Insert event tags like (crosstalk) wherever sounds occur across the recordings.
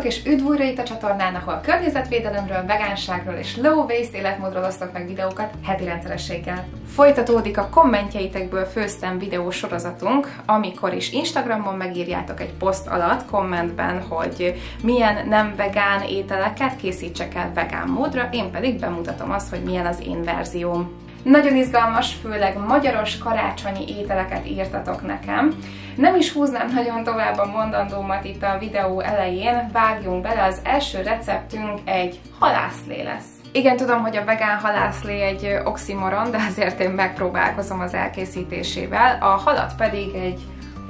Sziasztok, és üdv újra itt a csatornán, ahol környezetvédelemről, vegánságról és low waste életmódról osztok meg videókat heti rendszerességgel. Folytatódik a kommentjeitekből főztem videó sorozatunk, amikor is Instagramon megírjátok egy poszt alatt kommentben, hogy milyen nem vegán ételeket készítsek el vegán módra, én pedig bemutatom azt, hogy milyen az én verzióm. Nagyon izgalmas, főleg magyaros karácsonyi ételeket írtatok nekem. Nem is húznám nagyon tovább a mondandómat itt a videó elején, vágjunk bele, az első receptünk egy halászlé lesz. Igen, tudom, hogy a vegán halászlé egy oximoron, de azért én megpróbálkozom az elkészítésével, a halat pedig egy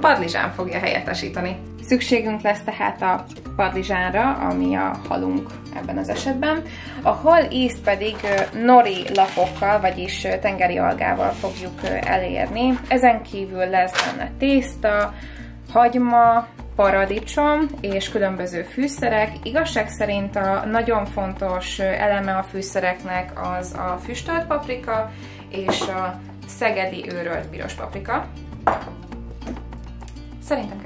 padlizsán fogja helyettesíteni. Szükségünk lesz tehát a padlizsánra, ami a halunk ebben az esetben. A hal ízt pedig nori lapokkal, vagyis tengeri algával fogjuk elérni. Ezen kívül lesz benne tészta, hagyma, paradicsom és különböző fűszerek. Igazság szerint a nagyon fontos eleme a fűszereknek az a füstölt paprika és a szegedi őrölt piros paprika. Szerintem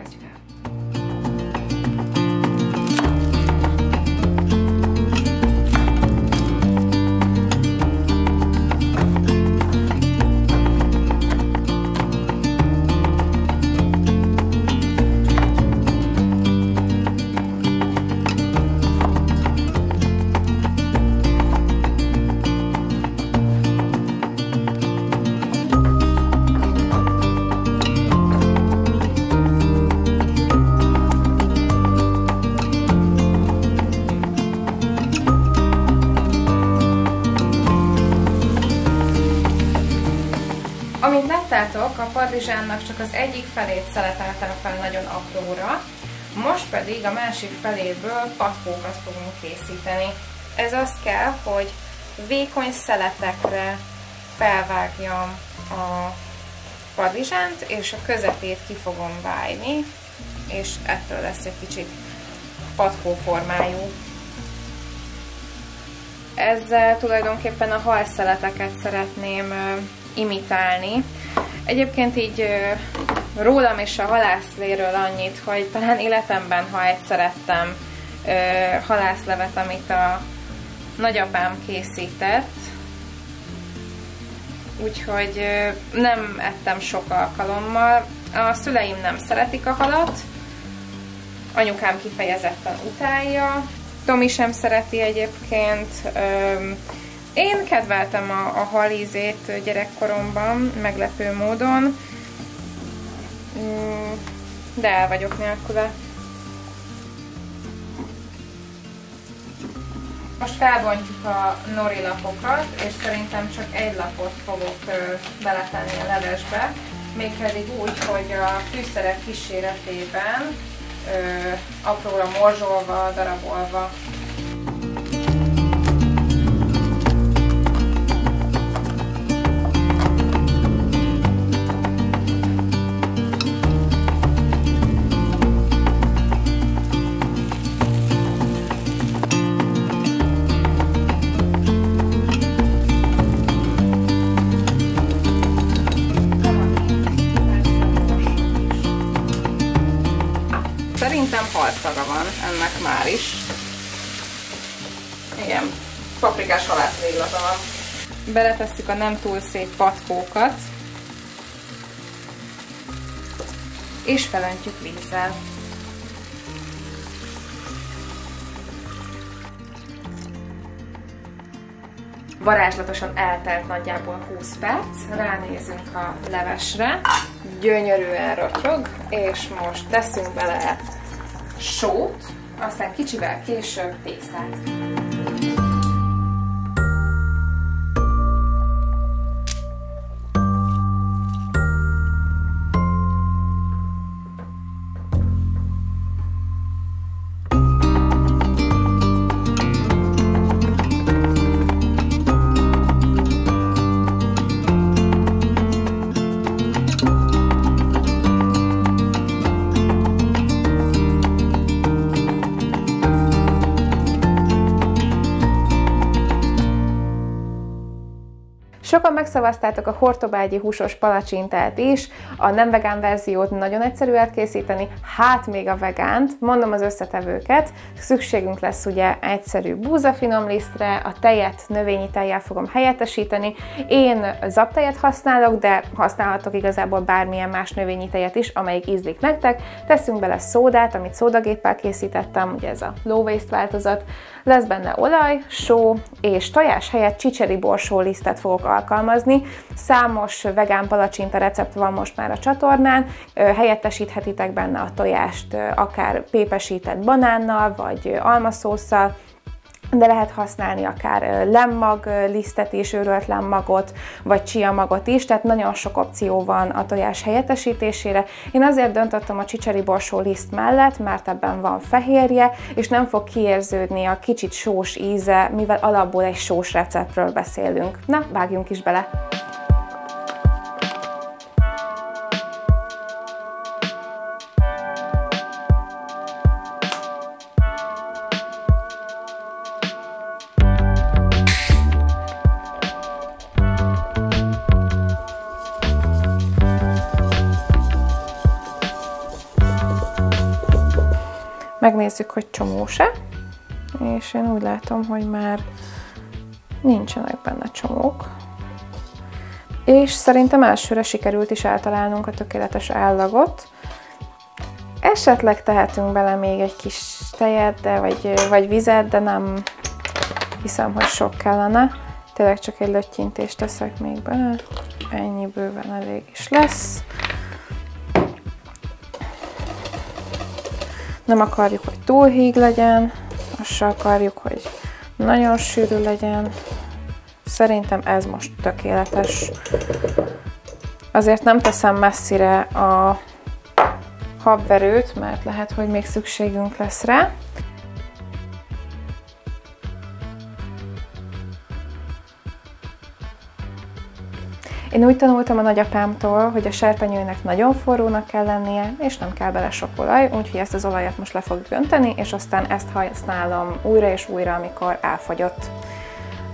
láttátok, a padlizsánnak csak az egyik felét szeleteltem fel nagyon apróra, most pedig a másik feléből patkókat fogunk készíteni. Ez az kell, hogy vékony szeletekre felvágjam a padlizsánt, és a közepét ki fogom vájni, és ettől lesz egy kicsit patkóformájú. Ezzel tulajdonképpen a halszeleteket szeretném imitálni. Egyébként így rólam és a halászléről annyit, hogy talán életemben, ha egyszer ettem halászlevet, amit a nagyapám készített, úgyhogy nem ettem sok alkalommal. A szüleim nem szeretik a halat, anyukám kifejezetten utálja, Tomi sem szereti egyébként, én kedveltem a, a halízét gyerekkoromban, meglepő módon, mm, de el vagyok nélküle. Most felbontjuk a nori lapokat, és szerintem csak egy lapot fogok beletenni a levesbe, mégpedig úgy, hogy a fűszerek kíséretében apróra morzsolva, darabolva paprikás halász illata van. Beletesszük a nem túl szép patkókat, és felöntjük vízzel. varázslatosan eltelt nagyjából 20 perc, ránézünk a levesre, gyönyörűen rotyog, és most teszünk bele sót, aztán kicsivel később tésztát. Sokan megszavaztátok a hortobágyi húsos palacsintát is, a nem vegán verziót nagyon egyszerű elkészíteni, hát még a vegánt, mondom az összetevőket, szükségünk lesz ugye egyszerű búzafinom lisztre, a tejet növényi tejjel fogom helyettesíteni, én zaptejet használok, de használhatok igazából bármilyen más növényi tejet is, amelyik ízlik nektek, teszünk bele szódát, amit szódagéppel készítettem, ugye ez a low waste változat, lesz benne olaj, só és tojás helyett csicseri borsó lisztet fogok alkalmazni. Számos vegán palacsinta recept van most már a csatornán, helyettesíthetitek benne a tojást akár pépesített banánnal vagy almaszószal, de lehet használni akár lemmag lisztet is, őrölt lemmagot, vagy chia magot is, tehát nagyon sok opció van a tojás helyettesítésére. Én azért döntöttem a csicseri borsó liszt mellett, mert ebben van fehérje, és nem fog kiérződni a kicsit sós íze, mivel alapból egy sós receptről beszélünk. Na, vágjunk is bele! Megnézzük, hogy csomó-e, és én úgy látom, hogy már nincsenek benne csomók. És szerintem elsőre sikerült is eltalálnunk a tökéletes állagot. Esetleg tehetünk bele még egy kis tejet, de, vagy, vagy vizet, de nem hiszem, hogy sok kellene. Tényleg csak egy löttyintést teszek még bele. Ennyi bőven elég is lesz. Nem akarjuk, hogy túl híg legyen, azt se akarjuk, hogy nagyon sűrű legyen. Szerintem ez most tökéletes. Azért nem teszem messzire a habverőt, mert lehet, hogy még szükségünk lesz rá. Én úgy tanultam a nagyapámtól, hogy a serpenyőnek nagyon forrónak kell lennie, és nem kell bele sok olaj, úgyhogy ezt az olajat most le fogjuk önteni, és aztán ezt használom újra és újra, amikor elfogyott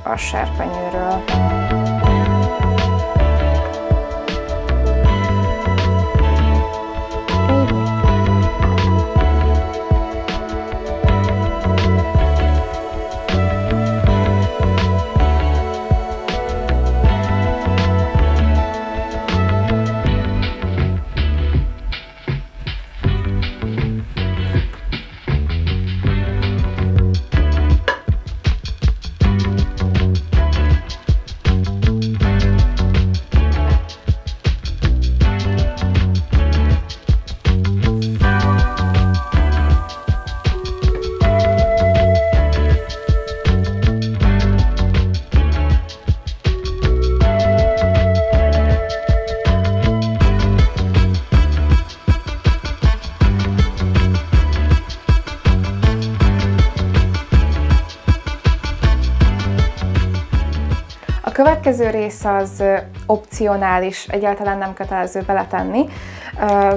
a serpenyőről. Következő rész az opcionális, egyáltalán nem kötelező beletenni.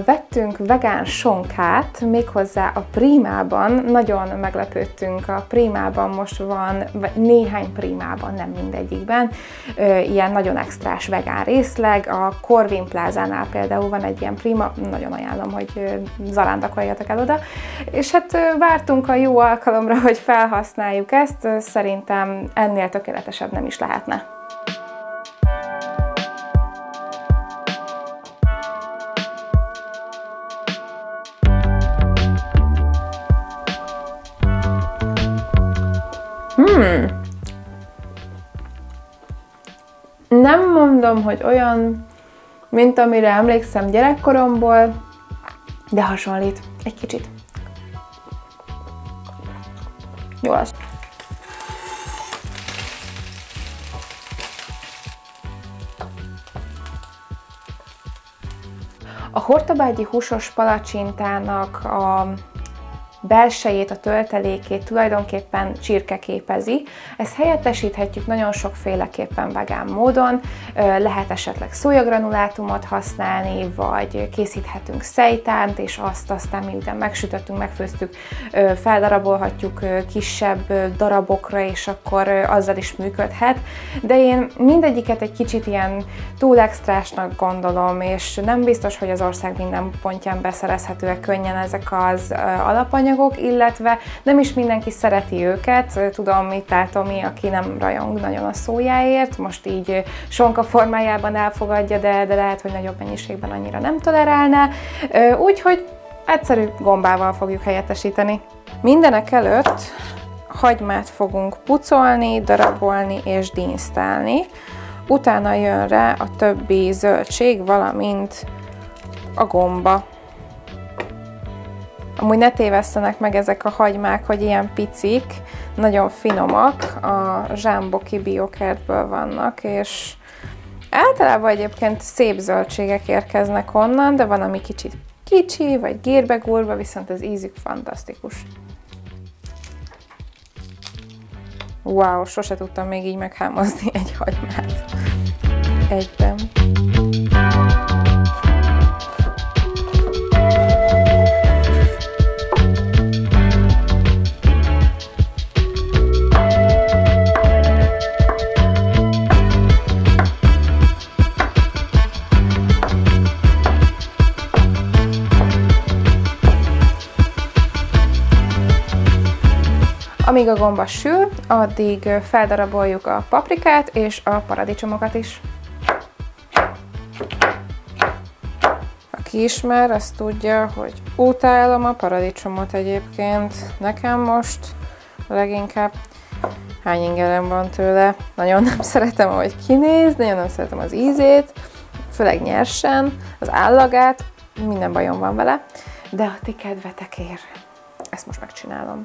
Vettünk vegán sonkát, méghozzá a Primában, nagyon meglepődtünk, a Primában most van, néhány Primában, nem mindegyikben, ilyen nagyon extrás vegán részleg, a Corvin plázánál például van egy ilyen Prima, nagyon ajánlom, hogy zarándakoljatok el oda, és hát vártunk a jó alkalomra, hogy felhasználjuk ezt, szerintem ennél tökéletesebb nem is lehetne. Nem mondom, hogy olyan, mint amire emlékszem gyerekkoromból, de hasonlít egy kicsit. Jó az. A hortobágyi húsos palacsintának a belsejét, a töltelékét tulajdonképpen csirke képezi. Ezt helyettesíthetjük nagyon sokféleképpen vegán módon, lehet esetleg szójagranulátumot használni, vagy készíthetünk szejtánt, és azt aztán miután megsütöttünk, megfőztük, feldarabolhatjuk kisebb darabokra, és akkor azzal is működhet. De én mindegyiket egy kicsit ilyen túl extrásnak gondolom, és nem biztos, hogy az ország minden pontján beszerezhetőek könnyen ezek az alapanyagok, illetve nem is mindenki szereti őket. Tudom, itt Tomi, aki nem rajong nagyon a szójáért, most így sonka formájában elfogadja, de, de lehet, hogy nagyobb mennyiségben annyira nem tolerálná. Úgyhogy egyszerű gombával fogjuk helyettesíteni. Mindenek előtt hagymát fogunk pucolni, darabolni és dinsztálni. Utána jön rá a többi zöldség, valamint a gomba. Amúgy ne tévesztenek meg ezek a hagymák, hogy ilyen picik, nagyon finomak, a zsámboki biokertből vannak, és általában egyébként szép zöldségek érkeznek onnan, de van, ami kicsit kicsi, vagy gírbe gurba, viszont az ízük fantasztikus. Wow, sose tudtam még így meghámozni egy hagymát egyben. Amíg a gomba sül, addig feldaraboljuk a paprikát és a paradicsomokat is. Aki ismer, azt tudja, hogy utálom a paradicsomot egyébként. Nekem most leginkább hány ingerem van tőle. Nagyon nem (laughs) szeretem, ahogy kinéz, nagyon nem szeretem az ízét, főleg nyersen, az állagát, minden bajom van vele, de a ti kedvetekért ezt most megcsinálom.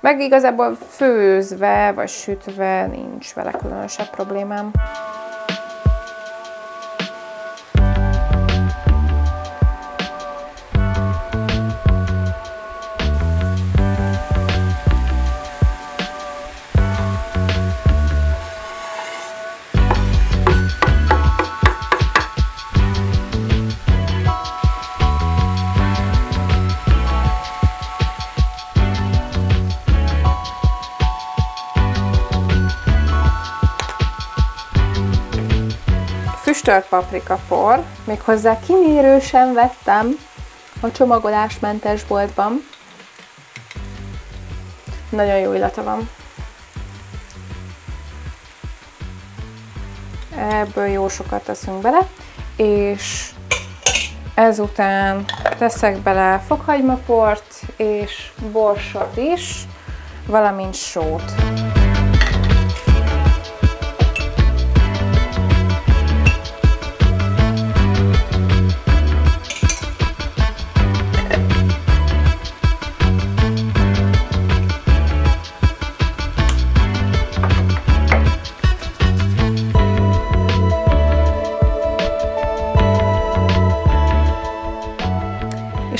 Meg igazából főzve vagy sütve nincs vele különösebb problémám. Füstölt paprika por, méghozzá kimérősen vettem a csomagolásmentes boltban. Nagyon jó illata van. Ebből jó sokat teszünk bele, és ezután teszek bele fokhagymaport és borsot is, valamint sót.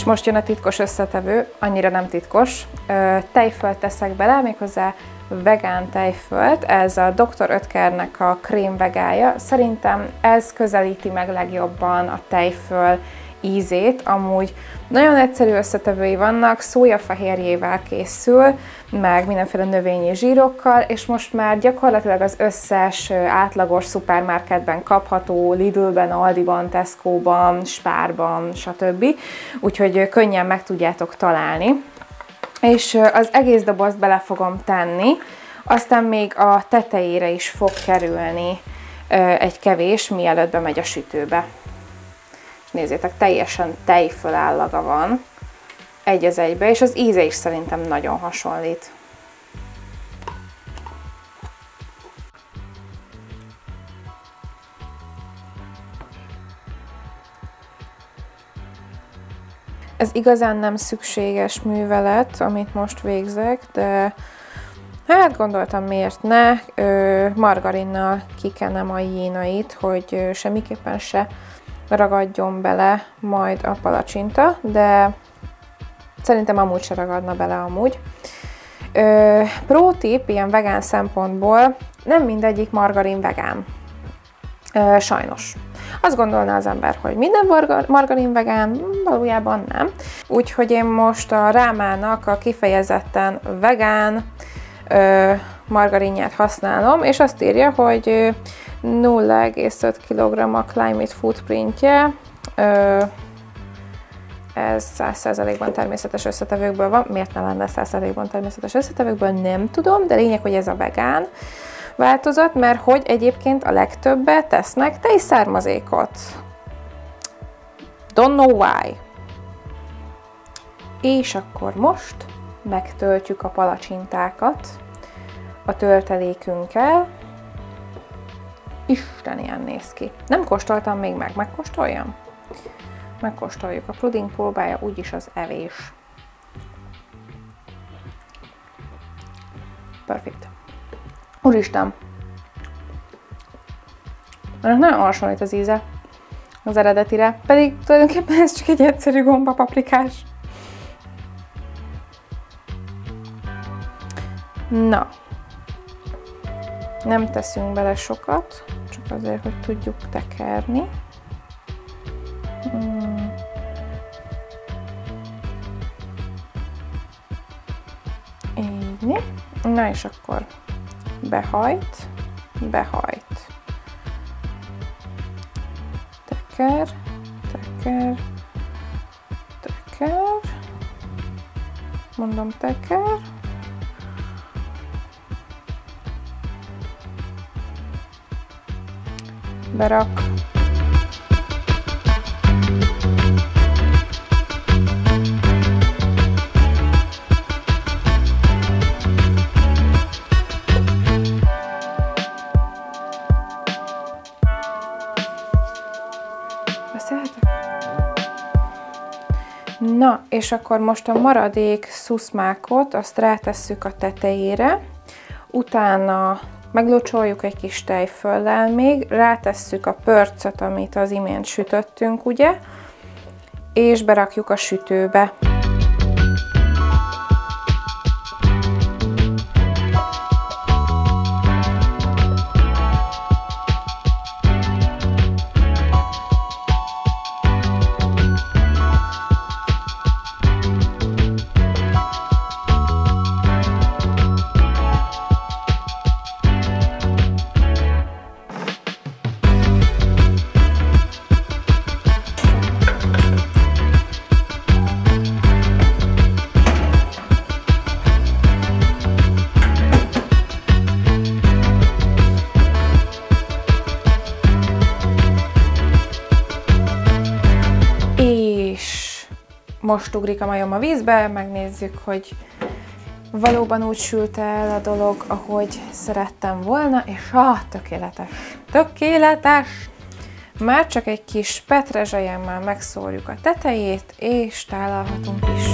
Most jön a titkos összetevő, annyira nem titkos. Tejfölt teszek bele, méghozzá vegán tejfölt, ez a Dr. Ötkernek a krém vegája. Szerintem ez közelíti meg legjobban a tejföl ízét. Amúgy nagyon egyszerű összetevői vannak, szójafehérjével készül, meg mindenféle növényi zsírokkal, és most már gyakorlatilag az összes átlagos szupermarketben kapható, Lidlben, Aldiban, Tesco-ban, Spárban, stb. Úgyhogy könnyen meg tudjátok találni. És az egész dobozt bele fogom tenni, aztán még a tetejére is fog kerülni egy kevés, mielőtt bemegy a sütőbe. Nézzétek, teljesen tejfölállaga van egy az egybe, és az íze is szerintem nagyon hasonlít. Ez igazán nem szükséges művelet, amit most végzek, de hát gondoltam miért ne. Margarinnal kikenem a jínait, hogy semmiképpen se ragadjon bele majd a palacsinta, de Szerintem amúgy se ragadna bele amúgy. Ö, pro tip, ilyen vegán szempontból, nem mindegyik margarin vegán. Ö, sajnos. Azt gondolná az ember, hogy minden margarin vegán, valójában nem. Úgyhogy én most a Rámának a kifejezetten vegán ö, margarinját használom, és azt írja, hogy 0,5 kg a climate footprintje, ez 100%-ban természetes összetevőkből van. Miért ne lenne 100%-ban természetes összetevőkből? Nem tudom, de lényeg, hogy ez a vegán változat, mert hogy egyébként a legtöbbet tesznek tejszármazékot. Don't know why. És akkor most megtöltjük a palacsintákat a töltelékünkkel. Isten, ilyen néz ki. Nem kóstoltam még meg, megkóstoljam? Megkóstoljuk. A puding próbája úgyis az evés. Perfekt. Úristen! Ennek nagyon hasonlít az íze az eredetire, pedig tulajdonképpen ez csak egy egyszerű gomba paprikás. Na, nem teszünk bele sokat, csak azért, hogy tudjuk tekerni. Hmm. Így. Na és akkor behajt, behajt. Teker, teker, teker. Mondom teker. Berak. Na, és akkor most a maradék szuszmákot, azt rátesszük a tetejére, utána meglocsoljuk egy kis tejföllel még, rátesszük a pörcöt, amit az imént sütöttünk, ugye, és berakjuk a sütőbe. Most ugrik a majom a vízbe, megnézzük, hogy valóban úgy sült el a dolog, ahogy szerettem volna, és ah, tökéletes, tökéletes! Már csak egy kis petrezselyemmel megszórjuk a tetejét, és tálalhatunk is.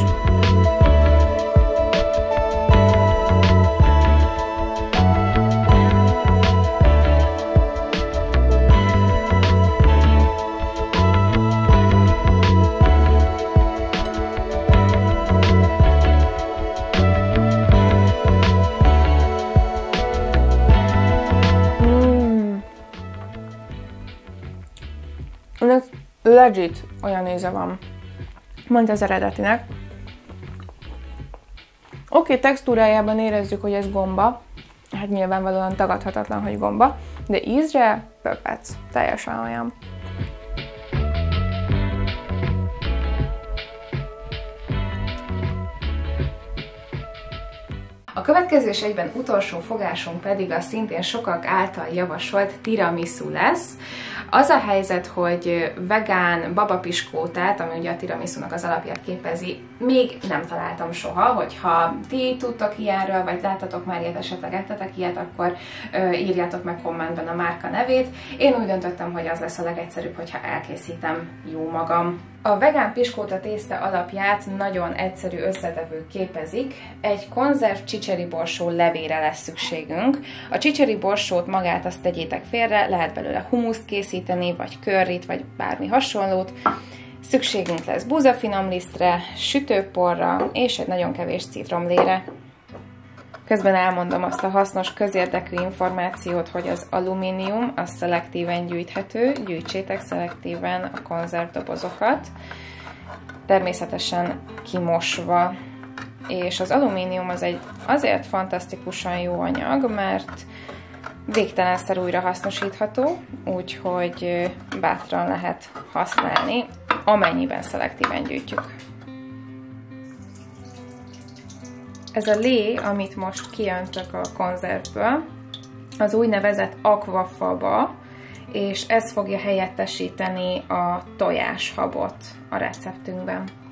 Legit olyan íze van, mondja az eredetinek. Oké, okay, textúrájában érezzük, hogy ez gomba, hát nyilvánvalóan tagadhatatlan, hogy gomba, de ízre pöpec, teljesen olyan. A következő és egyben utolsó fogásunk pedig a szintén sokak által javasolt tiramisu lesz. Az a helyzet, hogy vegán babapiskótát, ami ugye a tiramisunak az alapját képezi, még nem találtam soha, hogyha ti tudtok ilyenről, vagy láttatok már ilyet, esetleg ettetek ilyet, akkor írjátok meg kommentben a márka nevét. Én úgy döntöttem, hogy az lesz a legegyszerűbb, hogyha elkészítem jó magam. A vegán piskóta tészta alapját nagyon egyszerű összetevők képezik. Egy konzerv csicseri borsó levére lesz szükségünk. A csicseri borsót magát azt tegyétek félre, lehet belőle humuszt készíteni, vagy körrit, vagy bármi hasonlót. Szükségünk lesz búzafinomlisztre, sütőporra és egy nagyon kevés citromlére. Közben elmondom azt a hasznos közérdekű információt, hogy az alumínium az szelektíven gyűjthető, gyűjtsétek szelektíven a konzervdobozokat, természetesen kimosva. És az alumínium az egy azért fantasztikusan jó anyag, mert végtelenszer újra hasznosítható, úgyhogy bátran lehet használni, amennyiben szelektíven gyűjtjük. Ez a lé, amit most kijöntök a konzervből, az úgynevezett akvafaba, és ez fogja helyettesíteni a tojáshabot a receptünkben.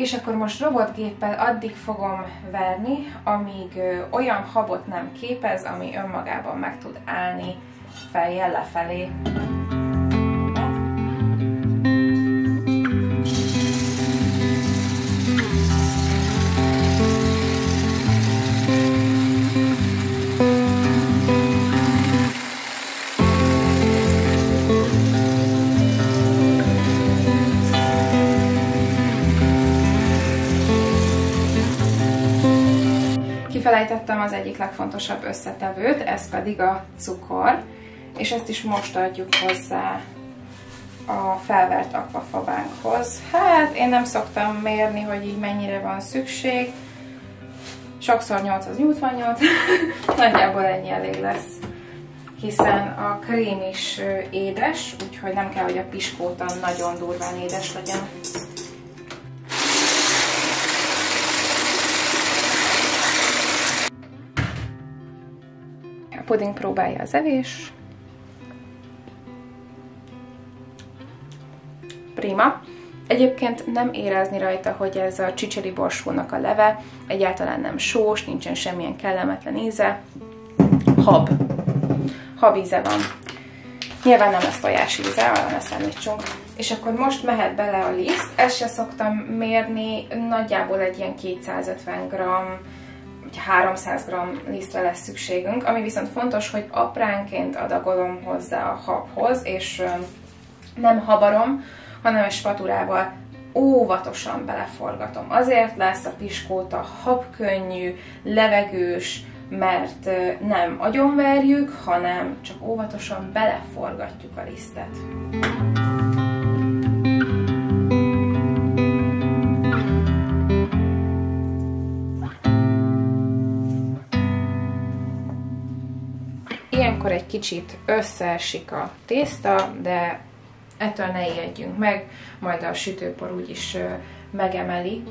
És akkor most robotgéppel addig fogom verni, amíg olyan habot nem képez, ami önmagában meg tud állni fejjel lefelé. Kifelejtettem az egyik legfontosabb összetevőt, ez pedig a cukor, és ezt is most adjuk hozzá a felvert akvafabánkhoz. Hát én nem szoktam mérni, hogy így mennyire van szükség. Sokszor 888, (laughs) nagyjából ennyi elég lesz. Hiszen a krém is édes, úgyhogy nem kell, hogy a piskóta nagyon durván édes legyen. Puding próbálja az evés. Prima. Egyébként nem érezni rajta, hogy ez a csicseri borsónak a leve, egyáltalán nem sós, nincsen semmilyen kellemetlen íze. Hab. Hab íze van. Nyilván nem lesz tojás íze, arra ne számítsunk. És akkor most mehet bele a liszt. Ezt se szoktam mérni, nagyjából egy ilyen 250 g hogy 300 g lisztre lesz szükségünk, ami viszont fontos, hogy apránként adagolom hozzá a habhoz, és nem habarom, hanem egy spatulával óvatosan beleforgatom. Azért lesz a piskóta habkönnyű, levegős, mert nem agyonverjük, hanem csak óvatosan beleforgatjuk a lisztet. Kicsit összeesik a tészta, de ettől ne ijedjünk meg, majd a sütőpor úgyis megemeli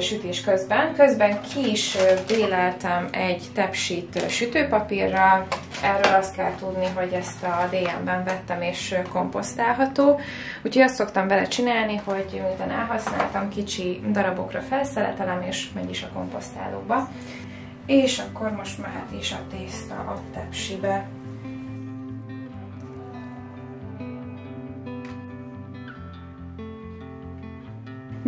sütés közben. Közben ki is béleltem egy tepsit sütőpapírral, erről azt kell tudni, hogy ezt a DM-ben vettem és komposztálható. Úgyhogy azt szoktam vele csinálni, hogy miután elhasználtam, kicsi darabokra felszeletelem és megy is a komposztálóba. És akkor most mehet is a tészta a tepsibe.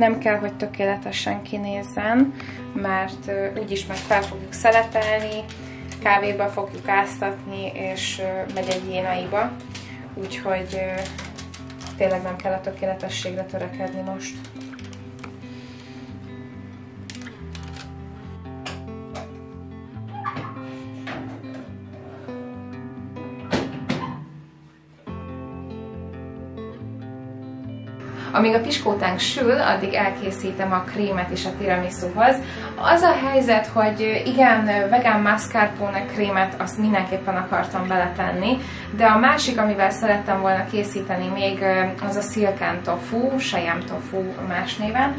Nem kell, hogy tökéletesen kinézzen, mert úgyis meg fel fogjuk szeletelni, kávéba fogjuk áztatni, és megy egy jénaiba. Úgyhogy tényleg nem kell a tökéletességre törekedni most. Amíg a piskótánk sül, addig elkészítem a krémet is a tiramisuhoz. Az a helyzet, hogy igen, vegán mascarpone krémet azt mindenképpen akartam beletenni, de a másik, amivel szerettem volna készíteni még, az a silken tofu, sejem tofu más néven,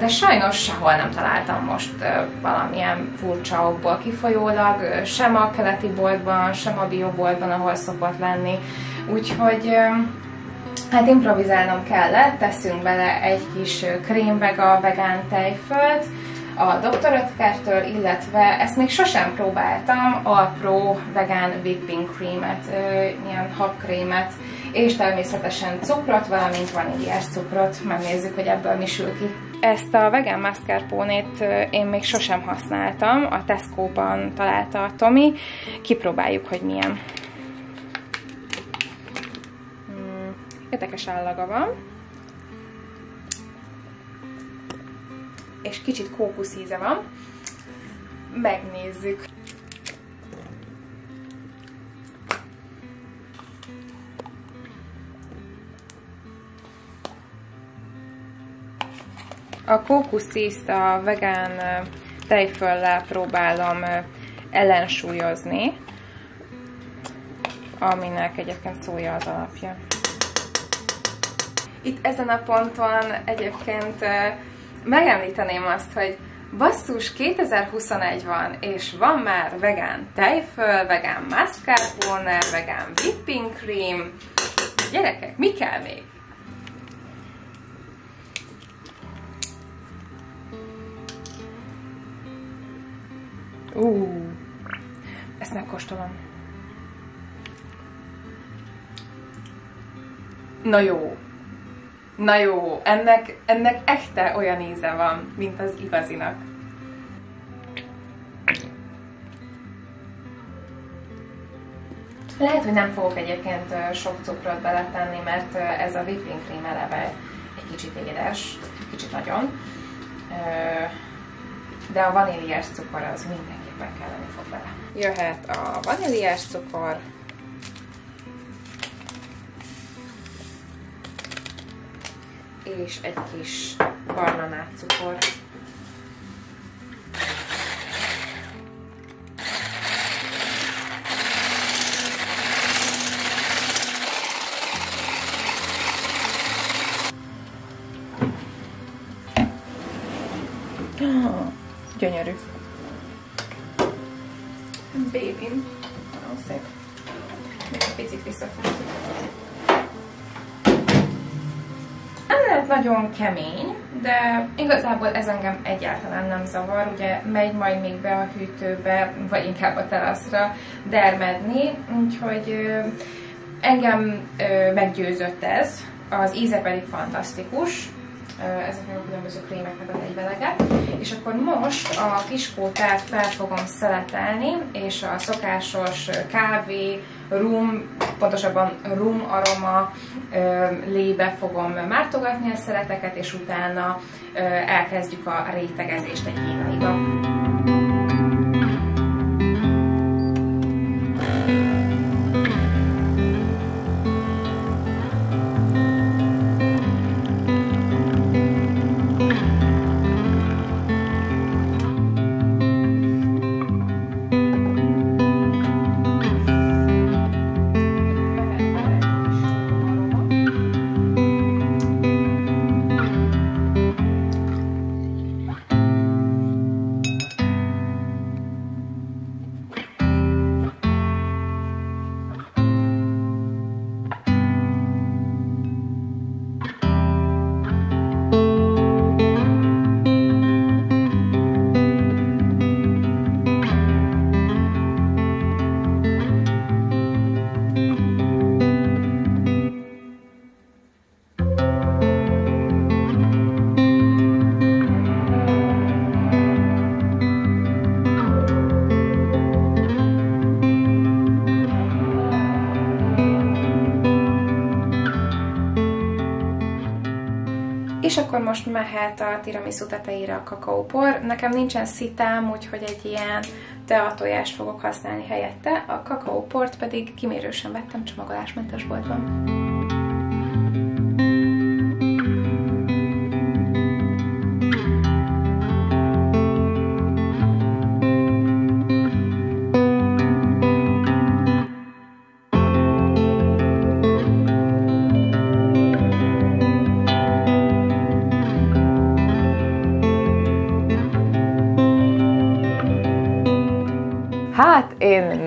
de sajnos sehol nem találtam most valamilyen furcsa okból kifolyólag, sem a keleti boltban, sem a bioboltban, ahol szokott lenni. Úgyhogy Hát improvizálnom kellett, teszünk bele egy kis krémvega vegán tejfölt, a Dr. Ötkertől, illetve ezt még sosem próbáltam, Alpro vegán whipping creamet, ilyen habkrémet, és természetesen cukrot, valamint vaníliás cukrot, megnézzük, hogy ebből mi sül ki. Ezt a vegán mascarpone-t én még sosem használtam, a Tesco-ban találta a Tomi, kipróbáljuk, hogy milyen. Ketekes állaga van. És kicsit kókusz íze van. Megnézzük. A kókuszízt a vegán tejföllel próbálom ellensúlyozni, aminek egyébként szója az alapja. Itt ezen a ponton egyébként megemlíteném azt, hogy basszus, 2021 van, és van már vegán tejföl, vegán mascarpone, vegán whipping cream. Gyerekek, mi kell még? Ú, uh, ezt megkóstolom. Na jó. Na jó, ennek, ennek echte olyan íze van, mint az igazinak. Lehet, hogy nem fogok egyébként sok cukrot beletenni, mert ez a whipping cream eleve egy kicsit édes, kicsit nagyon. De a vaníliás cukor az mindenképpen kelleni fog bele. Jöhet a vaníliás cukor, és egy kis barna cukor. gyönyörű. Baby. Nagyon szép. Még egy picit visszafogjuk. Nagyon kemény, de igazából ez engem egyáltalán nem zavar. Ugye megy majd még be a hűtőbe, vagy inkább a teraszra dermedni, úgyhogy engem meggyőzött ez. Az íze pedig fantasztikus ezeknek a különböző krémeknek az egyvelege. És akkor most a kiskótát fel fogom szeletelni, és a szokásos kávé, rum, pontosabban rum aroma lébe fogom mártogatni a szeleteket, és utána elkezdjük a rétegezést egy kínaiba. Akkor most mehet a tiramisu tetejére a kakaópor. Nekem nincsen szitám, úgyhogy egy ilyen teatojást fogok használni helyette. A kakaóport pedig kimérősen vettem csomagolásmentes boltban.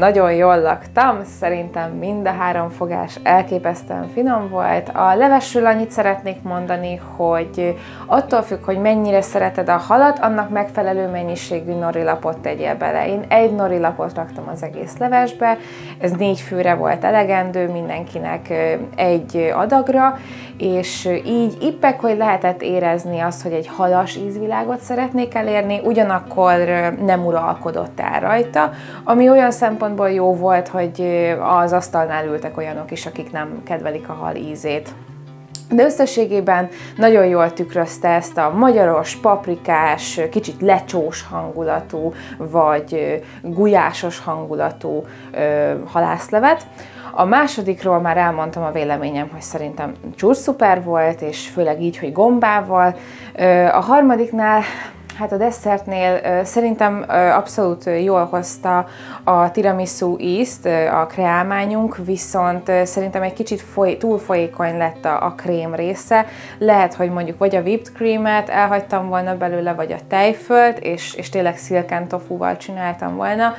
Nagyon jól laktam, szerintem mind a három fogás elképesztően finom volt. A levesről annyit szeretnék mondani, hogy attól függ, hogy mennyire szereted a halat, annak megfelelő mennyiségű norilapot tegyél bele. Én egy norilapot raktam az egész levesbe, ez négy főre volt elegendő, mindenkinek egy adagra, és így ippek, hogy lehetett érezni azt, hogy egy halas ízvilágot szeretnék elérni, ugyanakkor nem uralkodott el rajta, ami olyan szempontból jó volt, hogy az asztalnál ültek olyanok is, akik nem kedvelik a hal ízét. de összességében nagyon jól tükrözte ezt a magyaros, paprikás, kicsit lecsós hangulatú, vagy gulyásos hangulatú halászlevet. A másodikról már elmondtam a véleményem, hogy szerintem szuper volt, és főleg így, hogy gombával. A harmadiknál Hát a desszertnél szerintem abszolút jól hozta a tiramisu ízt a kreálmányunk, viszont szerintem egy kicsit foly, túl folyékony lett a, a krém része. Lehet, hogy mondjuk vagy a whipped creamet elhagytam volna belőle, vagy a tejfölt, és, és tényleg szilken tofuval csináltam volna,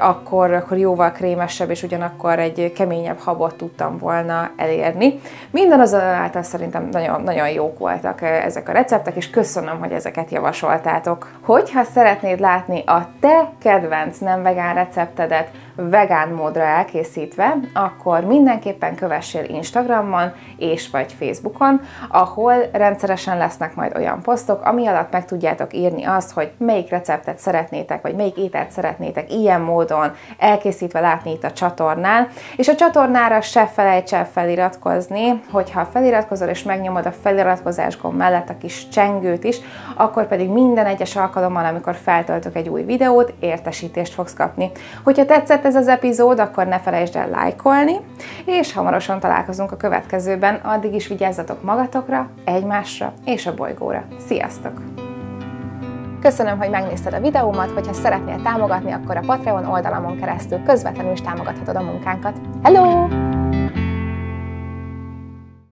akkor, akkor jóval krémesebb, és ugyanakkor egy keményebb habot tudtam volna elérni. Minden azonáltal szerintem nagyon, nagyon jók voltak ezek a receptek, és köszönöm, hogy ezeket javasol javasoltátok. Hogyha szeretnéd látni a te kedvenc nem vegán receptedet vegán módra elkészítve, akkor mindenképpen kövessél Instagramon és vagy Facebookon, ahol rendszeresen lesznek majd olyan posztok, ami alatt meg tudjátok írni azt, hogy melyik receptet szeretnétek, vagy melyik ételt szeretnétek ilyen módon elkészítve látni itt a csatornán, és a csatornára se felejts el feliratkozni, hogyha feliratkozol és megnyomod a feliratkozás gomb mellett a kis csengőt is, akkor pedig minden egyes alkalommal, amikor feltöltök egy új videót, értesítést fogsz kapni. Hogyha tetszett ez az epizód, akkor ne felejtsd el lájkolni, és hamarosan találkozunk a következőben. Addig is vigyázzatok magatokra, egymásra és a bolygóra. Sziasztok! Köszönöm, hogy megnézted a videómat, hogyha szeretnél támogatni, akkor a Patreon oldalamon keresztül közvetlenül is támogathatod a munkánkat. Hello!